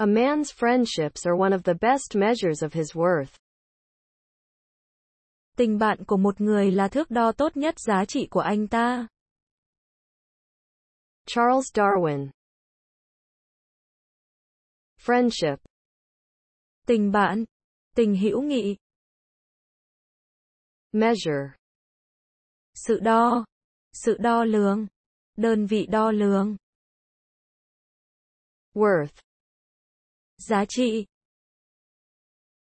A man's friendships are one of the best measures of his worth. Tình bạn của một người là thước đo tốt nhất giá trị của anh ta. Charles Darwin Friendship Tình bạn, tình hữu nghị. Measure Sự đo, sự đo lường, đơn vị đo lường. Worth Giá trị,